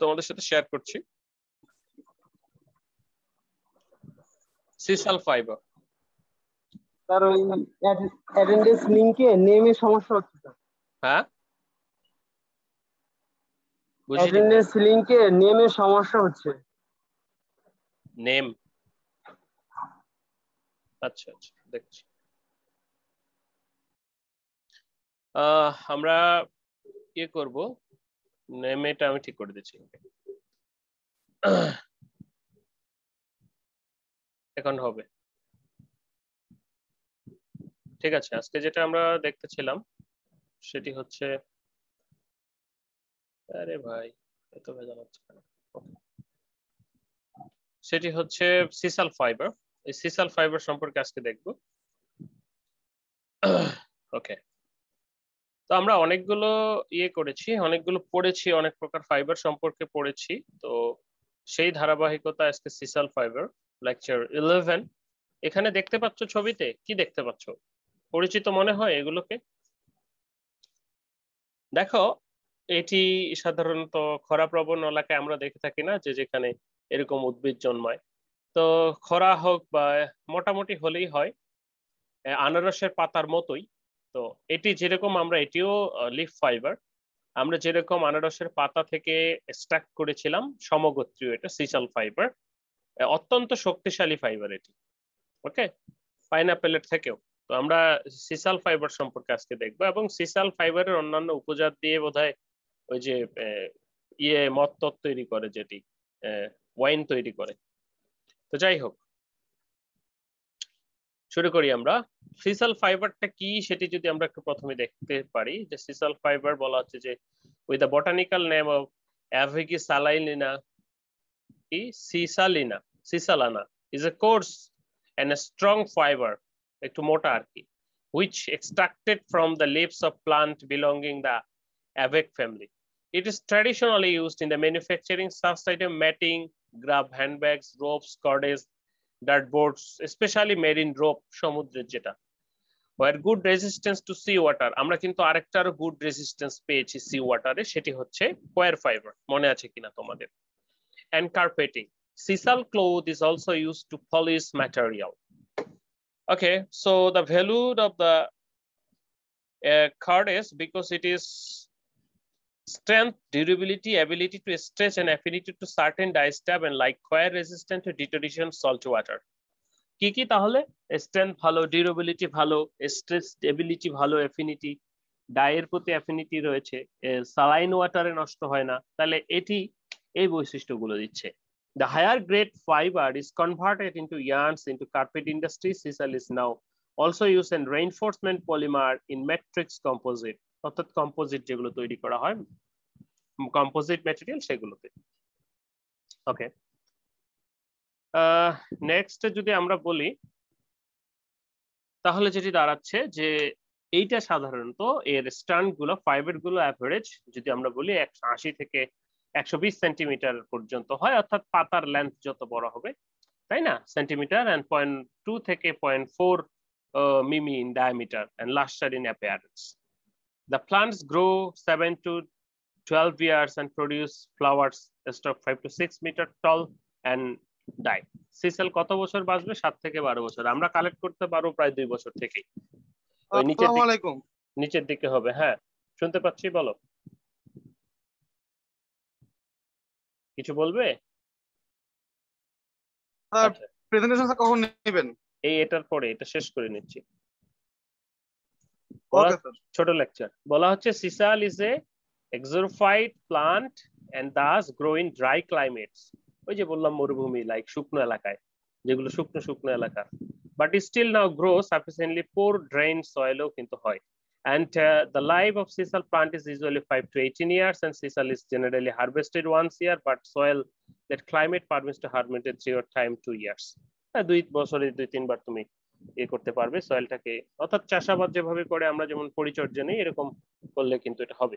তোমাদের সাথে শেয়ার করছি। সিসাল ফাইবার স্যার ওই অ্যাটেন্ডেন্স লিংকে নেমে সমস্যা হচ্ছে স্যার হ্যাঁ? বুঝলি অ্যাটেন্ডেন্স লিংকে নেমে সমস্যা হচ্ছে। নেম আচ্ছা আচ্ছা দেখছি। আহ, আমরা ইয়ে করব। নেমেটা আমি ঠিক করে দিচ্ছি এখন হবে। ঠিক আছে, আজকে যেটা আমরা দেখতেছিলাম, সেটি হচ্ছে আরে ভাই, এত ভেজাল হচ্ছে. সেটি হচ্ছে সিসাল ফাইবার। এই সিসাল ফাইবার সম্পর্কে আজকে দেখব। ওকে তো আমরা অনেকগুলো ইয়ে করেছি, অনেকগুলো পড়েছি, অনেক প্রকার ফাইবার সম্পর্কে পড়েছি। তো সেই ধারাবাহিকতা আজকে সিসাল ফাইবার লেকচার ইলেভেন এখানে দেখতে পাচ্ছ ছবিতে, কি দেখতে পাচ্ছ? পরিচিত মনে হয় এগুলোকে? দেখো, এটি সাধারণত খরা প্রবণ এলাকায় আমরা দেখে থাকি না, যে যেখানে এরকম উদ্ভিদ জন্মায়। তো খরা হোক বা মোটামুটি হলেই হয় আনারসের পাতার মতোই। তো এটি যেরকম আমরা এটিও লিফ ফাইবার আমরা যেরকম আনারসের পাতা থেকে স্টাক করেছিলাম, সমগোত্রীয় এটা সিসাল ফাইবার অত্যন্ত শক্তিশালী ফাইবার এটি ওকে পাইনাপেলের থেকেও। তো আমরা সিসাল ফাইবার সম্পর্কে আজকে দেখব এবং সিসাল ফাইবারের অন্যান্য উপজাত দিয়ে বোধহয় ওই যে ইয়ে মদ তত তৈরি করে যেটি ওয়াইন তৈরি করে। তো যাই হোক শুরু করি আমরা। সিসাল ফাইবারটা কি সেটি যদি আমরা একটু প্রথমে দেখতে পারি, যে সিসাল ফাইবার বলা হচ্ছে যে with the botanical name of agave sisalana কি? Sisalana sisalana is a coarse and a strong fibre একটু মোটা আর কি which extracted from the leaves of plant belonging the agave family it is traditionally used in the manufacturing সাবসাইটে matting craft handbags ropes cords dart board specially marine rope সমুদ্রের যেটা were good resistance to sea water আমরা কিন্তু আরেকটা আরও good resistance পেয়েছি C ওয়াটারে সেটি হচ্ছে coir fibre মনে আছে কিনা তোমাদের and carpeting sisal cloth is also to to polish material okay so the value of the card is because it is strength durability ability to stretch and affinity to certain dye stab and like fire resistant to deterioration salt water কি কি তাহলে strength ভালো durability ভালো stress ability ভালো affinity ডায়ের প্রতি affinity রয়েছে saline ওয়াটারে নষ্ট হয় না তাহলে এটি এই বৈশিষ্ট্যগুলো দিচ্ছে The higher grade fiber is converted into yarns into carpet industry. Sisal is now also used in reinforcement polymer in matrix composite. অর্থাৎ কম্পোজিট যেগুলো তৈরি করা হয় কম্পোজিট ম্যাটেরিয়াল সেগুলোতে। ওকে নেক্সট যদি আমরা বলি, তাহলে যেটি দাঁড়াচ্ছে যে এইটা সাধারণত এর স্ট্যান্ডগুলো ফাইবারগুলো অ্যাভারেজ যদি আমরা বলি একশো আশি থেকে একশো বিশ সেন্টিমিটার পর্যন্ত হয়, অর্থাৎ পাতার লেন্থ যত বড় হবে, তাই না? সেন্টিমিটার অ্যান্ড পয়েন্ট টু থেকে point four Mimi in diameter and lustre in appearance the plants grow seven to twelve years and produce flowers stalk five to six metre tall and die sisal কত বছর বাঁচবে? সাত থেকে বারো বছর। আমরা collect করতে পারব প্রায় দুই বছর থেকেই। নিচের দিকে হবে হ্যাঁ। শুনতে পাচ্ছি বলো। কিছু বলবে? আচ্ছা। প্রেজেন্টেশন কখন নেবেন? এই এটার পরে এটা শেষ করে নিচ্ছি। ছোট লেকচার বলা হচ্ছে sisal is a xerophyte plant and does grow in dry climates ওই যে বললাম মরুভূমি লাইক শুকনো এলাকায় যেগুলো শুকনো শুকনো এলাকা। But it still now grow sufficiently poor drain সয়েলও কিন্তু হয়। And the life of sisal plant is usually five to eighteen years and sisal is generally harvested once year but soil that climate permits to harvested three or time two years দুই বছরে দুই তিনবার তুমি এ করতে পারবে সয়েলটাকে অর্থাৎ চাষাবাদ যেভাবে করে আমরা যেমন পরিচর্যা নেই, এরকম করলে কিন্তু এটা হবে।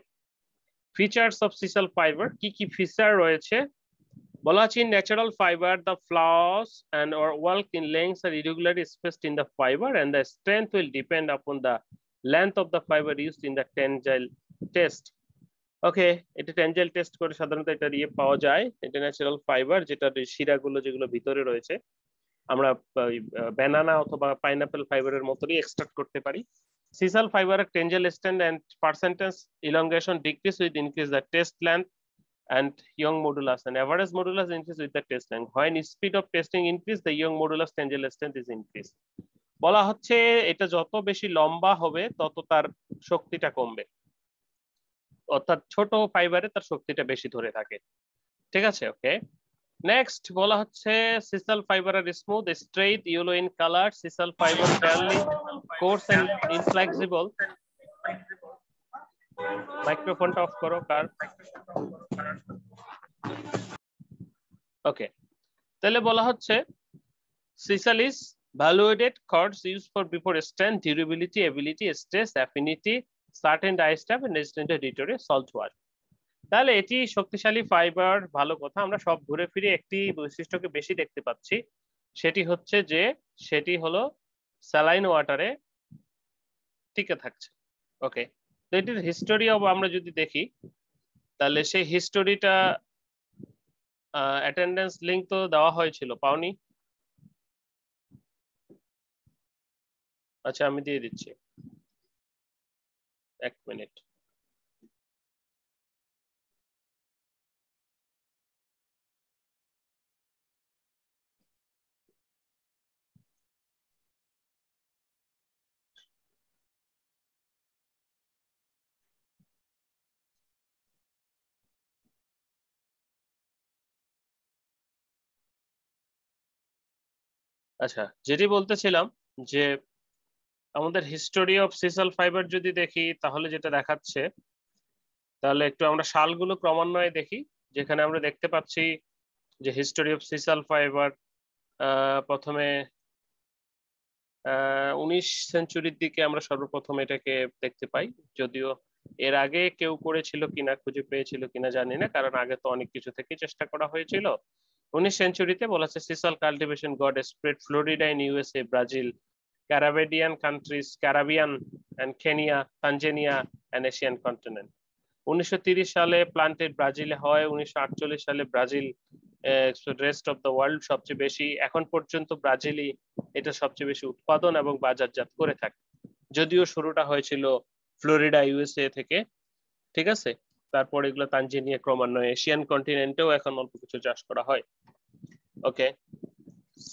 ফিচার্স অফ সিসাল ফাইবার কি কি ফিচার রয়েছে? বলা আছে natural fibre the flowers and or work in lengths are irregularly spaced in the fiber and the strength will depend upon the length of the fiber used in the tensile test okay এটা tensile test করে সাধারণত এটা ইয়ে পাওয়া যায়। এটা natural fibre যেটা শিরাগুলো যেগুলো ভিতরে রয়েছে। আমরা ব্যানানা অথবা পাইনাপেল ফাইবারের মতোই এক্সট্রাক্ট করতে পারি। সিসাল ফাইবারের tensile strength and percentage elongation decrease with increase the test length and Young modulus and average modulus increase with the test length হয় speed of testing increase the Young modulus tensile strength is increase বলা হচ্ছে, এটা যত বেশি লম্বা হবে, তত তার শক্তিটা কমবে। অর্থাৎ ছোট ফাইবারে তার শক্তিটা বেশি ধরে থাকে। ঠিক আছে? ওকে নেক্সট বলা হচ্ছে sisal fibre are smooth straight yellow in colour sisal fibre fairly coarse and inflexible মাইক্রোফোনটা অফ করো কার ওকে তাহলে বলা হচ্ছে sisal is chords used for before strength, durability, ability, stress, affinity, certain diastap and resistant to territory, salt water. তাহলে এটি শক্তিশালী fibre ভালো কথা। আমরা সব ঘুরে ফিরে একটি বৈশিষ্ট্যকে বেশি দেখতে পাচ্ছি। সেটি হচ্ছে যে, সেটি হলো স্যালাইন ওয়াটারে টিকে থাকছে। ওকে তো এটির হিস্টোরি আমরা যদি দেখি, তাহলে সেই হিস্টোরিটা অ্যাটেন্ডেন্স লিঙ্ক তো দেওয়া হয়েছিল, পাওনি? আচ্ছা আমি দিয়ে দিচ্ছি। এক মিনিট। আচ্ছা যেটি বলতেছিলাম যে আমাদের হিস্টোরি অফ সিসাল ফাইবার যদি দেখি, তাহলে যেটা দেখাচ্ছে, তাহলে একটু আমরা সালগুলো ক্রমান্বয়ে দেখি, যেখানে আমরা দেখতে পাচ্ছি যে হিস্টোরি অফ সিসাল ফাইবার প্রথমে উনিশ সেঞ্চুরির দিকে আমরা সর্বপ্রথম এটাকে দেখতে পাই, যদিও এর আগে কেউ করেছিল কিনা, খুঁজে পেয়েছিল কিনা জানি না, কারণ আগে তো অনেক কিছু থেকে চেষ্টা করা হয়েছিল। উনিশ সেঞ্চুরিতে বলা হচ্ছে sisal cultivation got spread Florida in USA Brazil Caribbean countries Caribbean and Kenya, Tanzania and Asian continent. উনিশশো সালে প্লান্টেড ব্রাজিলে হয় উনিশশো আটচল্লিশ সালে Brazil rest of the world সবচেয়ে বেশি। এখন পর্যন্ত ব্রাজিলই এটা সবচেয়ে বেশি উৎপাদন এবং বাজারজাত করে থাকে। যদিও শুরুটা হয়েছিল ফ্লোরিডা ইউএসএ থেকে ঠিক আছে? তারপর এগুলো তানজেনিয়া ক্রমান্বয়ে এশিয়ান কন্টিনেন্টেও এখন অল্প কিছু চাষ করা হয়। ওকে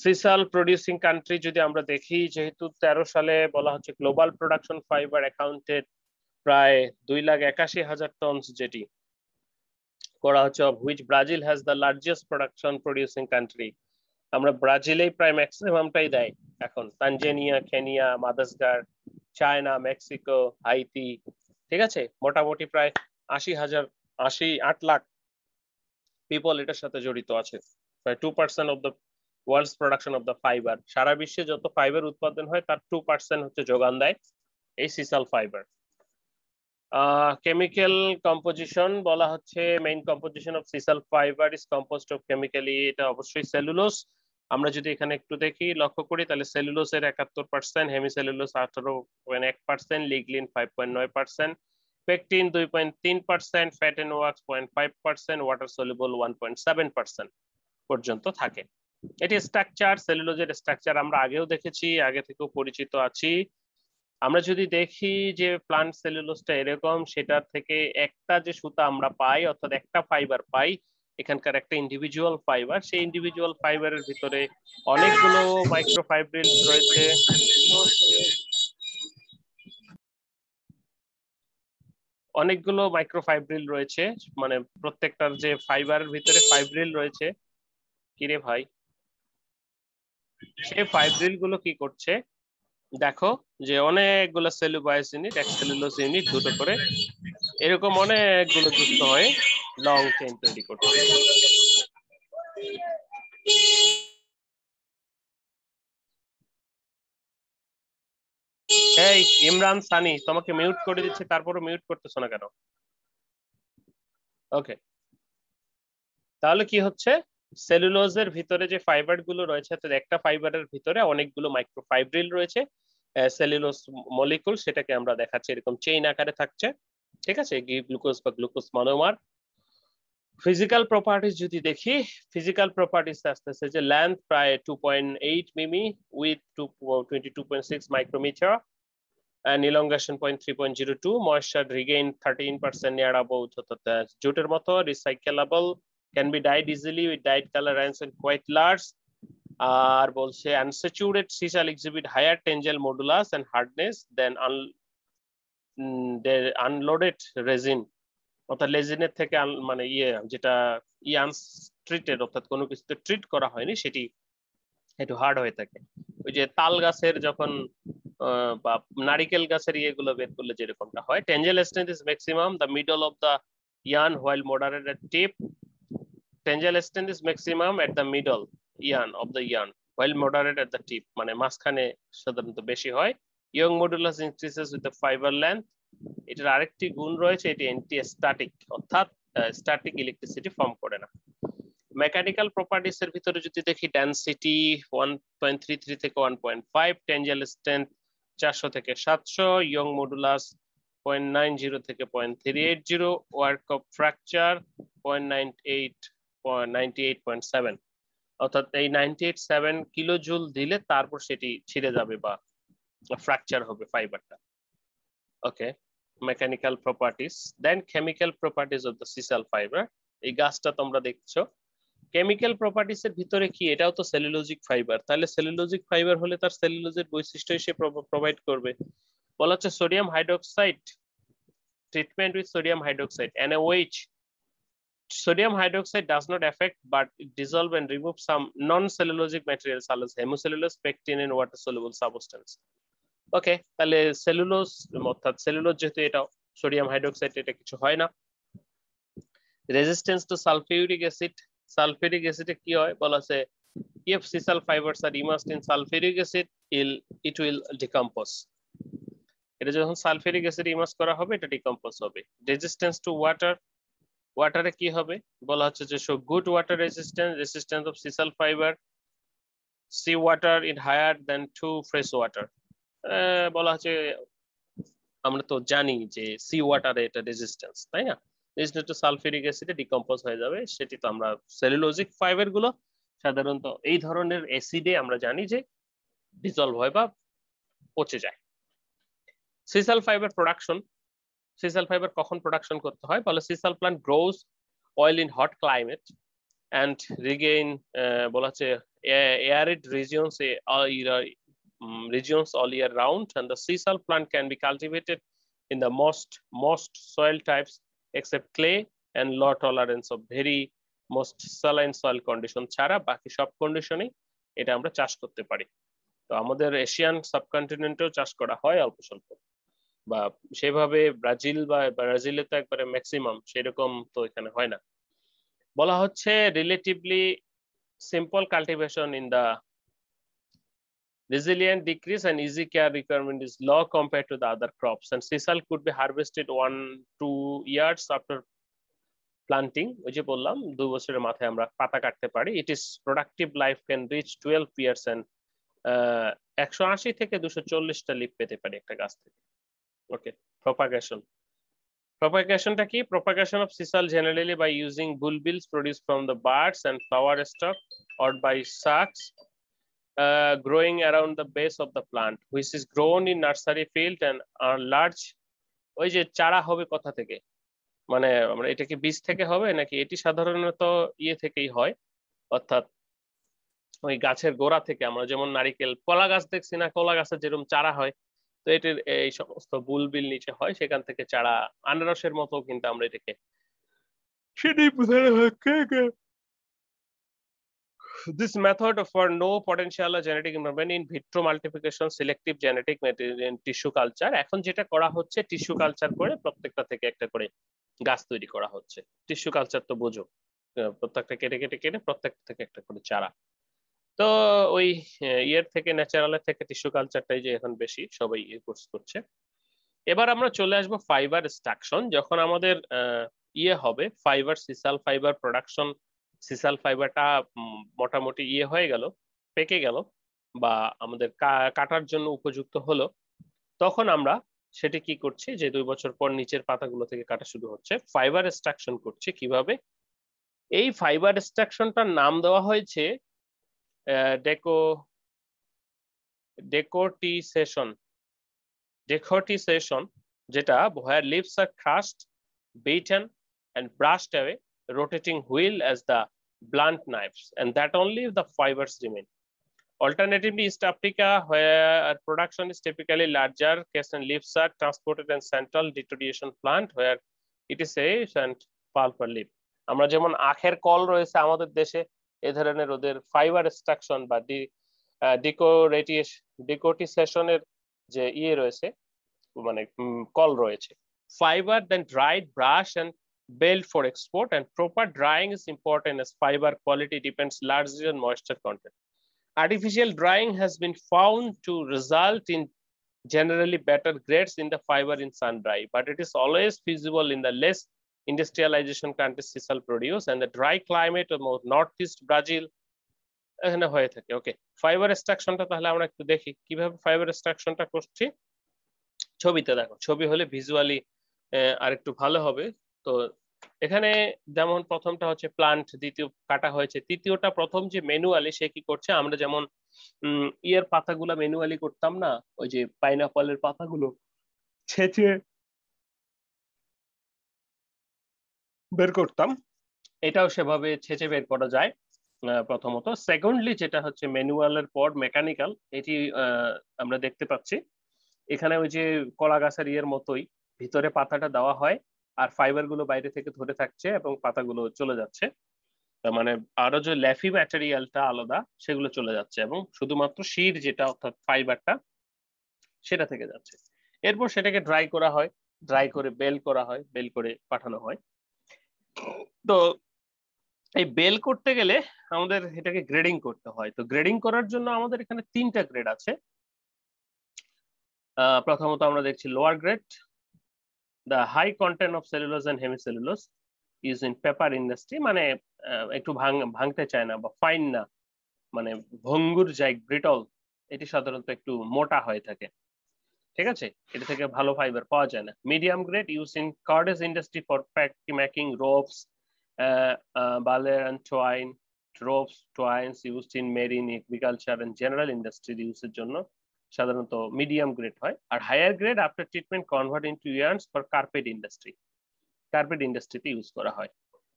সিসাল প্রডিউসিং কান্ট্রি যদি আমরা দেখি, যেহেতু তেরো সালে বলা হচ্ছে গ্লোবাল প্রোডাকশন ফাইবার অ্যাকাউন্টেড প্রায় দুই লাখ একাশি হাজার টন যেটি করা হচ্ছে of which Brazil has the largest production producing country আমরা ব্রাজিলেই প্রায় ম্যাক্সিমামটাই দেয় এখন। Tanzania, Kenya, Madagascar, China, Mexico, Haiti, ঠিক আছে? মোটামুটি প্রায় আশি হাজার, আশি আট লাখ পিপল এটার সাথে জড়িত আছে। Two percent of the world's production of the fibre সারা বিশ্বে যত ফাইবার উৎপাদন হয়, তার টু পার্সেন্ট হচ্ছে যোগান দেয় এই সিসাল ফাইবার কেমিক্যাল কম্পোজিশন বলা হচ্ছে main composition of sisal fibre is composed of chemically এটা অবশ্যই সেলুলোস আমরা যদি এখানে একটু দেখি, লক্ষ্য করি, তাহলে সেলুলোসের একাত্তর পার্সেন্ট হেমিসেলুলোস আঠারো পয়েন্ট এক পার্সেন্ট লিগলিন ফাইভ পয়েন্ট নয় পার্সেন্ট দুই পয়েন্ট তিন percent fat and wax point five percent water soluble one point seven percent পর্যন্ত থাকে। এটি স্ট্রাকচার সেলুলোজের স্ট্রাকচার আমরা আগেও দেখেছি, আগে থেকেও পরিচিত আছি। আমরা যদি দেখি যে প্লান্ট সেলুলোজটা এরকম সেটার থেকে একটা যে সুতা আমরা পাই, অর্থাৎ একটা ফাইবার পাই, এখানকার একটা ইন্ডিভিজুয়াল ফাইবার সেই ইন্ডিভিজুয়াল ফাইবারের ভিতরে অনেকগুলো মাইক্রোফাইব্রিল রয়েছে। অনেকগুলো মাইক্রোফাইব্রিল রয়েছে মানে প্রত্যেকটার যে ফাইবারের ভিতরে ফাইব্রিল রয়েছে। কিরে ভাই? সেই ফাইব্রিলগুলো কি করছে? দেখো যে অনেকগুলো সেলুবায়াস ইউনিট এক সেলুলোজ ইউনিট দুটো করে এরকম অনেকগুলো যুক্ত হয়ে লং চেইন তৈরি করছে। এই, ইমরান, সানি, তোমাকে মিউট করে দিচ্ছে তারপরে মিউট করতেছো না কেন? ওকে তাহলে কি হচ্ছে? সেলুলোজের ভিতরে যে ফাইবারগুলো রয়েছে একটা ফাইবারের ভিতরে অনেকগুলো মাইক্রোফাইব্রিল রয়েছে সেলুলোজ মলিকুল সেটাকে আমরা দেখাচ্ছি, এরকম চেইন আকারে থাকছে, ঠিক আছে? গ্লুকোজ বা গ্লুকোজ মনোমার ফিজিক্যাল প্রপার্টিস যদি দেখি ফিজিক্যাল প্রপার্টিস আসতেছে যে লেন্থ প্রায় two point eight Mimi with two twenty two point six micrometre and elongation point three point zero two moisture regain thirteen percent near জুটের মতো recyclable can be dyed easily with colour range quite large আর বলছে unsaturated sisal exhibit higher tensile modulus and hardness than unloaded resin অর্থাৎ লেজিনের থেকে মানে ইয়ে যেটা ইয়ান্স treated অর্থাৎ কোনো কিছুতে ট্রিট করা হয়নি, সেটি একটু হার্ড হয়ে থাকে। ওই যে তাল গাছের যখন বা নারিকেল গাছের ইয়েগুলো বের করলে যেরকমটা হয় tensile strength is maximum the middle of the yarn while moderate at tip tensile strength is maximum at the middle yarn of the yarn while moderate at the tip মানে মাঝখানে সাধারণত বেশি হয়। Young modulus increases with the fibre length এটার আরেকটি গুণ রয়েছে, এটি অ্যান্টি স্ট্যাটিক অর্থাৎ স্ট্যাটিক ইলেকট্রিসিটি ফর্ম করে না। মেকানিক্যাল প্রপার্টিস এর ভিতরে যদি দেখি density one point three three থেকে one point five tensile strength চারশো থেকে সাতশো Young modulus point nine zero থেকে point three eight zero work of fracture point nine eight ninety eight point seven অর্থাৎ এই ninety eight seven kilo joule দিলে তারপর সেটি ছিঁড়ে যাবে বা ফ্র্যাকচার হবে ফাইবারটা okay mechanical properties then chemical properties of the sisal fibre এই গাছটা তোমরা দেখছ। কেমিক্যাল প্রপার্টিস এর ভিতরে কি? এটাও তো সেলুলোজিক ফাইবার তাহলে সেলুলোজিক ফাইবার হলে তার সেলুলোজের বৈশিষ্ট্য সে প্রোভাইড করবে। বলা হচ্ছে sodium hydroxide treatment with sodium hydroxide NaOH sodium hydroxide does not affect but it dissolve and remove some non-cellulosic materials such as hemicellulose, pectin and water soluble substance. Okay তাহলে cellulose অর্থাৎ cellulose যেহেতু এটা sodium hydroxide এটা কিছু হয় না। Resistance to sulphuric acid sulphuric অ্যাসিডে কি হয়? বলা আছে if sisal fibers are immersed in sulfuric acid it will decompose. এটা যখন সালফিউরিক অ্যাসিড ইমার্স করা হবে, এটা ডিকম্পোজ হবে। রেজিস্ট্যান্স টু ওয়াটার ওয়াটারে কি হবে? বলা হচ্ছে যে so good water resistance resistance of sisal fibre sea water in higher than to fresh water বলা হচ্ছে, আমরা তো জানি যে সি ওয়াটারে এটা রেজিস্ট্যান্স তাই না? রেজিস্ট্যান্স টু সালফিউরিক অ্যাসিডে ডিকম্পোজ হয়ে যাবে, সেটি তো আমরা সেলুলোজিক ফাইবারগুলো সাধারণত এই ধরনের অ্যাসিডে আমরা জানি যে ডিজলভ হয় বা পচে যায়। Sisal fibre production sisal fibre কখন প্রোডাকশন করতে হয়? বলে sisal plant grows well in hot climate and regain বলা হচ্ছে arid regions um, regions all year round and the sisal plant can be cultivated in the most most soil types except clay and low tolerance of very most saline soil condition ছাড়া বাকি সব কন্ডিশনে এটা আমরা চাষ করতে পারি তো আমাদের এশিয়ান সাবকন্টিনেন্টেও চাষ করা হয় অল্প স্বল্প বা সেভাবে ব্রাজিল বা ব্রাজিলে তো একবারে ম্যাক্সিমাম সেরকম তো এখানে হয় না বলা হচ্ছে relatively simple cultivation in the resilient decrease and easy care requirement is low compared to the other crops and sisal could be harvested one two years after planting ওই যে বললাম দুই বছরের মাথায় আমরা পাতা কাটতে পারি it is productive life can reach twelve years and একশো আশি থেকে দুশো চল্লিশটা লিপ পেতে পারি একটা গাছ থেকে ওকে propagation Propagation key propagation of sisal generally by using bulbils produced from the buds and flower stalk or by sacs uh, growing around the base of the plant which is grown in nursery field and are large ওই যে চারা হবে কোথা থেকে? মানে আমরা এটা কি বীজ থেকে হবে নাকি এটি সাধারণত ইয়ে থেকেই হয়? অর্থাৎ ওই গাছের গোড়া থেকে আমরা যেমন নারিকেল কলা গাছ দেখছি না কলা গাছের যেরকম চারা হয় তো এটির এই সমস্ত বুলবিল নিচে হয় সেখান থেকে চারা আনারসের মতো কিন্তু আমরা এটাকে সেটাই বোঝানো হচ্ছে this method for no potential genetic improvement in vitro multiplication, selective genetic in tissue culture, এখন যেটা করা হচ্ছে টিস্যু কালচার করে প্রত্যেকটা থেকে একটা করে গাছ তৈরি করা হচ্ছে। টিস্যু কালচার তো বোঝো প্রত্যেকটা কেটে কেটে কেটে প্রত্যেকটা থেকে একটা করে চারা। তো ওই ইয়ের থেকে ন্যাচারালের থেকে টিস্যু কালচারটাই যে এখন বেশি, সবাই ইয়ে কোর্স করছে। এবার আমরা চলে আসব ফাইবার স্ট্রাকশন যখন আমাদের ইয়ে হবে fibre sisal fibre production sisal ফাইবারটা মোটামুটি ইয়ে হয়ে গেল পেকে গেল বা আমাদের কাটার জন্য উপযুক্ত হলো। তখন আমরা সেটি কি করছি যে দুই বছর পর নিচের পাতাগুলো থেকে কাটা শুরু হচ্ছে। ফাইবার এক্সট্রাকশন করছে কীভাবে? এই ফাইবার এক্সট্রাকশনটার নাম দেওয়া হয়েছে ডেকো ডেকোটিসেশন ডেকোটিসেশন যেটা where leaves R crushed, beaten, and brushed away, rotating wheel as the blunt knives, and that only if the fibers remain. Alternatively, East Africa, where production is typically larger, case and leaves are transported in central deterioration plant, where it is a and pulp or leaf. আমরা যেমন আখের call রয়েছে আমাদের দেশে এ ধরনের ওদের fibre extraction বা ডি ডিকোরেটিস ডিকোটিসেশনের যে ইয়ে রয়েছে মানে কল রয়েছে fibre then dried brush and Belt for export and proper drying is important as fiber quality depends largely on moisture content. Artificial drying has been found to result in generally better grades in the fiber in sun dry, but it is always feasible in the less industrialization countries sisal produce and the dry climate of northeast Brazil এখানে হয়ে থাকে ওকে fibre এক্সট্রাকশনটা তাহলে আমরা একটু দেখি কিভাবে fibre এক্সট্রাকশনটা করছি ছবিতে দেখো ছবি হলে ভিজুয়ালি আর একটু ভালো হবে তো এখানে যেমন প্রথমটা হচ্ছে প্লান্ট দ্বিতীয় কাটা হয়েছে, তৃতীয়টা প্রথম যে ম্যানুয়ালি সে কি করছে, আমরা যেমন ইয়ের পাতাগুলো ম্যানুয়ালি করতাম না, ওই যে পাইনাপলের পাতাগুলো ছেঁচে বের করতাম, এটাও সেভাবে ছেঁচে বের করা যায় প্রথমত। সেকেন্ডলি যেটা হচ্ছে ম্যানুয়ালের পর মেকানিক্যাল এটি আমরা দেখতে পাচ্ছি। এখানে ওই যে কলা গাছের ইয়ের মতোই ভিতরে পাতাটা দেওয়া হয়। আর ফাইবারগুলো বাইরে থেকে ধরে থাকছে এবং পাতাগুলো চলে যাচ্ছে। মানে আরও যে ল্যাফি ম্যাটেরিয়ালটা আলাদা, সেগুলো চলে যাচ্ছে এবং শুধুমাত্র শির যেটা, অর্থাৎ ফাইবারটা সেটা থেকে যাচ্ছে। এরপর সেটাকে ড্রাই করা হয় ড্রাই করে বেল করা হয় বেল করে পাঠানো হয়। তো এই বেল করতে গেলে আমাদের এটাকে গ্রেডিং করতে হয়। তো গ্রেডিং করার জন্য আমাদের এখানে তিনটা গ্রেড আছে। প্রথমত আমরা দেখছি lower grade the high content of cellulose and hemicellulose is in paper industry মানে একটু ভাঙ ভাঙতে চায় না বা ফাইন না। মানে ভঙ্গুর যাই ব্রিটল এটি সাধারণত একটু মোটা হয়ে থাকে। ঠিক আছে? এটা থেকে ভালো ফাইবার পাওয়া যায় না। Medium grade use in cordage industry for making ropes baler and twine ropes, twines used in marine agriculture and general industry ইউজের জন্য। সাধারণত মিডিয়াম গ্রেড হয়, আর higher grade after treatment convert into yarns for carpet industry carpet ইন্ডাস্ট্রিতে use করা হয়।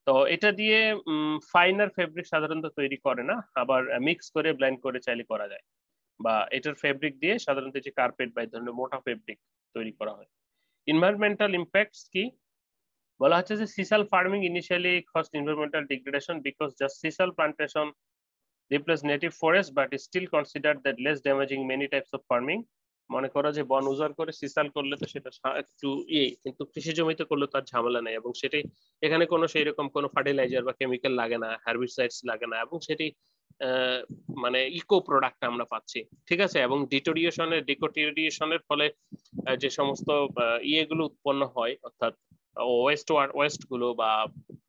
তো এটা দিয়ে ফাইনার ফেব্রিক সাধারণত তৈরি করে না, আবার মিক্স করে ব্লেন্ড করে চাইলে করা যায়। বা এটার ফেব্রিক দিয়ে সাধারণত যে কার্পেট বা ধরনের মোটা ফেব্রিক তৈরি করা হয়। ইনভায়রনমেন্টাল ইম্প্যাক্টস কি? বলা হচ্ছে যে sisal farming initially cost environmental degradation because just sisal plantation replace native forest, but still considered that less damaging many types of farming. মনে করো যে বন উজাড় করে সিসাল করলে তো সেটা একটু ইয়ে কিন্তু কৃষি জমিতে করলে তার ঝামেলা নেই এবং সেটি এখানে কোনো সেই রকম কোনো ফার্টিলাইজার বা কেমিক্যাল লাগে না হার্বিসাইডস লাগে না এবং সেটি মানে ইকো প্রোডাক্ট আমরা পাচ্ছি, ঠিক আছে? এবং ডিটোরিয়েশনের ডিকোটিরিয়েশনের ফলে যে সমস্ত ইয়েগুলো উৎপন্ন হয়, অর্থাৎ ওয়েস্ট ওয়েস্টগুলো বা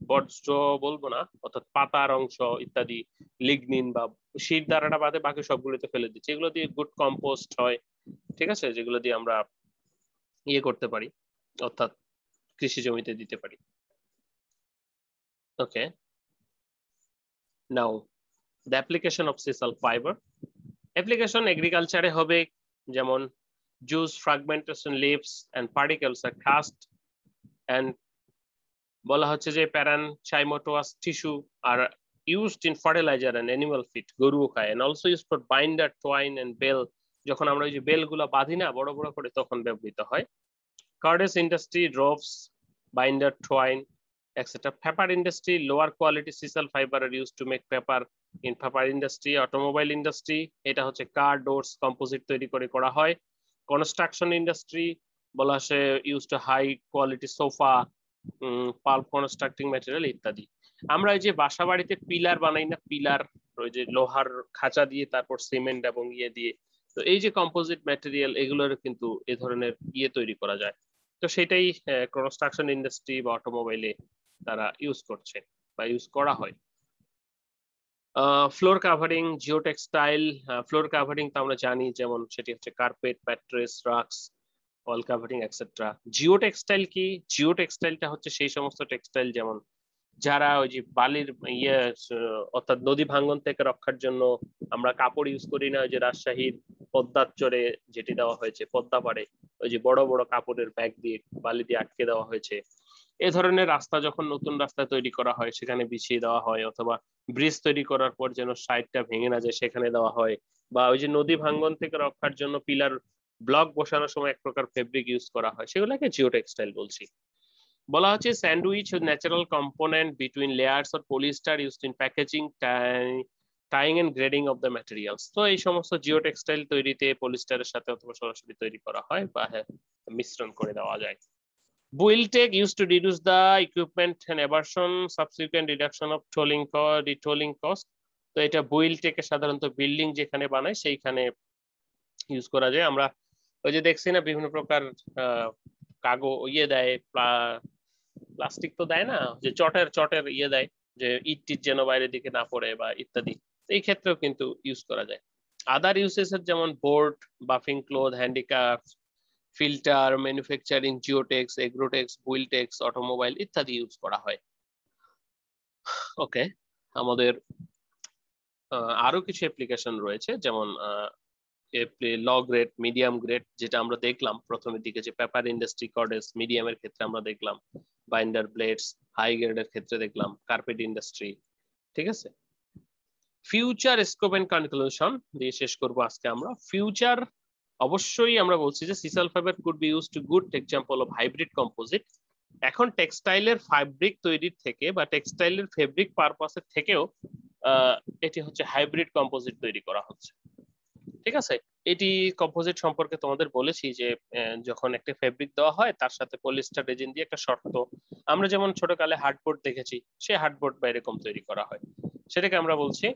বর্জ্য বলব না, অর্থাৎ পাতার অংশ ইত্যাদি লিগনিন বা শীত দ্বারাটা বাদে বাকি সবগুলোতে ফেলে দিচ্ছি। এগুলো দিয়ে গুড কম্পোস্ট হয়, ঠিক আছে? যেগুলো দিয়ে আমরা ইয়ে করতে পারি, অর্থাৎ কৃষি জমিতে দিতে পারি। Okay now the application of sisal fibre application এগ্রিকালচারে হবে, যেমন juice fragmentation leaves and particles R cast and বলা হচ্ছে যে parenchymatous tissue R used in fertilizer and animal feed গরুও খায় and also used for binder twine and bell যখন আমরা ওই যে বেলগুলা বাঁধি না বড় বড় করে তখন ব্যবহৃত হয় cordage industry ropes binder twine etc. Paper industry, lower quality sisal fiber are used to make paper in paper industry, automobile industry, এটা হচ্ছে কার ডোরস কম্পোজিট তৈরি করে করা হয় কনস্ট্রাকশন ইন্ডাস্ট্রি বলা আসে use to high quality sofa pulp material ইত্যাদি। আমরা এই যে বাসা বাড়িতে পিলার বানাই না, পিলার, ওই যে লোহার খাঁচা দিয়ে তারপর সিমেন্ট এবং ইয়ে দিয়ে, তো এই যে কম্পোজিট ম্যাটেরিয়াল এগুলোর কিন্তু এ ধরনের ইয়ে তৈরি করা যায়। তো সেটাই কনস্ট্রাকশন ইন্ডাস্ট্রি বা অটোমোবাইলে তারা ইউজ করছে বা ইউজ করা হয়। Floor covering geo textile floor covering তো আমরা জানি, যেমন সেটি হচ্ছে carpet mattress rugs all covering extra geo textile কি? জিও টেক্সটাইলটা হচ্ছে সেই সমস্ত টেক্সটাইল যেমন যারা ওই যে বালির ইয়ে অর্থাৎ নদী ভাঙ্গন থেকে রক্ষার জন্য আমরা কাপড় ইউজ করি না, ওই যে রাজশাহীর পদ্মার চরে যেটি দেওয়া হয়েছে, পদ্মা পাড়ে, ওই যে বড় বড় কাপড়ের ব্যাগ দিয়ে, বালি দিয়ে আটকে দেওয়া হয়েছে। এ ধরনের রাস্তা যখন নতুন রাস্তা তৈরি করা হয়, সেখানে বিছিয়ে দেওয়া হয়, অথবা ব্রিজ তৈরি করার পর যেন সাইডটা ভেঙে না যায়, সেখানে দেওয়া হয়। বা ওই যে নদী ভাঙ্গন থেকে রক্ষার জন্য পিলার ব্লক বসানোর সময় এক প্রকার ফেব্রিক ইউজ করা হয় সেগুলোকে জিও টেক্সটাইল বলছি। বলা হচ্ছে sandwich natural component between layers or polyester used in packaging tying and grading of the materials তো এই সমস্ত জিও টেক্সটাইল তৈরিতে পলিস্টারের সাথে অথবা সরাসরি তৈরি করা হয় বা মিশ্রণ করে দেওয়া যায়। Builtec used to reduce the equipment and aversion subsequent reduction of tolling cost, retolling cost. তো এটা বুইলটেকে সাধারণত বিল্ডিং যেখানে বানায় সেইখানে ইউজ করা যায়। আমরা ওই যে দেখছি না বিভিন্ন প্রকার কাগজ ইয়ে দেয় প্লাস্টিক তো দেয় না, যে চটের চটের ইয়ে দেয়, যে ইট টিট যেন বাইরের দিকে না পড়ে বা ইত্যাদি। এই ক্ষেত্রেও কিন্তু ইউজ করা যায়। আদার ইউসেসের যেমন board buffing cloth handicraft filter manufacturing geotex agrotex buildtex automobile ইত্যাদি ইউজ করা হয়। ওকে আমাদের আরও কিছু অ্যাপ্লিকেশন রয়েছে, যেমন ল গ্রেড মিডিয়াম গ্রেড যেটা আমরা দেখলাম প্রথমের দিকে, যে পেপার ইন্ডাস্ট্রি কর্ডেস মিডিয়ামের ক্ষেত্রে আমরা দেখলাম বাইন্ডার ব্লেডস হাই গ্রেডের ক্ষেত্রে দেখলাম কার্পেট ইন্ডাস্ট্রি ঠিক আছে? ফিউচার স্কোপ এন্ড কনক্লুশন দিয়ে শেষ করব আজকে আমরা। ফিউচার অবশ্যই আমরা বলছি যে sisal fibre could be use to good example of hybrid composite এখন টেক্সটাইলের ফ্যাব্রিক তৈরির থেকে বা টেক্সটাইলের ফেব্রিক পারপাসের থেকেও এটি হচ্ছে হাইব্রিড কম্পোজিট তৈরি করা হচ্ছে। ঠিক আছে? এটি কম্পোজিট সম্পর্কে তোমাদের বলেছি যে যখন একটা ফেব্রিক দেওয়া হয়, তার সাথে পলিস্টার রেজিন দিয়ে একটা শর্ত। আমরা যেমন ছোটকালে হার্ডবোর্ড দেখেছি সে হার্ডবোর্ড বা এরকম তৈরি করা হয়। সেটাকে আমরা বলছি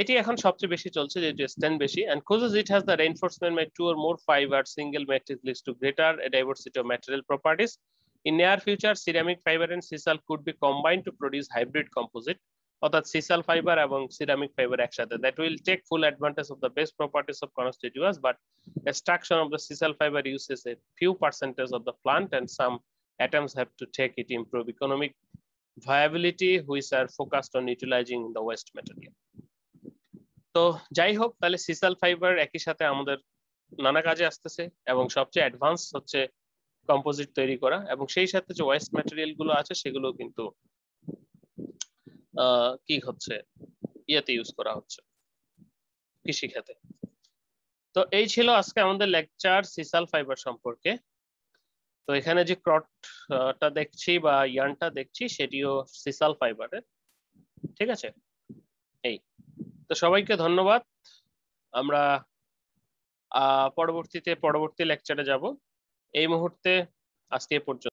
এটি এখন সবচেয়ে বেশি চলছে যেহেতু স্ট্যান্ড বেশি। And causes it has the reinforcement my two or more fibre single matrix list to greater diversity of material properties in near future ceramic fibre and sisal could be combined to produce hybrid composite অর্থাৎ sisal fibre এবং ceramic fibre একসাথে। That will take full advantage of the best properties of constituents but extraction of the sisal fibre uses a few percentage of the plant and some attempts have to take it improve economic viability which are focused on utilising the waste material তো যাই হোক, তাহলে sisal fibre একই সাথে আমাদের নানা কাজে আসতেছে এবং সবচেয়ে অ্যাডভান্স হচ্ছে কম্পোজিট তৈরি করা এবং সেই সাথে যে ওয়েস্ট ম্যাটেরিয়ালগুলো আছে সেগুলো কিন্তু কি হচ্ছে? ইয়েতে ইউজ করা হচ্ছে কৃষি খাতে তো এই ছিল আজকে আমাদের লেকচার সিসাল ফাইবার সম্পর্কে। তো এখানে যে ক্রটটা দেখছি বা ইয়ানটা দেখছি সেটিও সিসাল ফাইবারের ঠিক আছে? এই। তো সবাইকে ধন্যবাদ। আমরা পরবর্তীতে, পরবর্তী লেকচারে যাব। এই মুহূর্তে আজকে পর্যন্ত।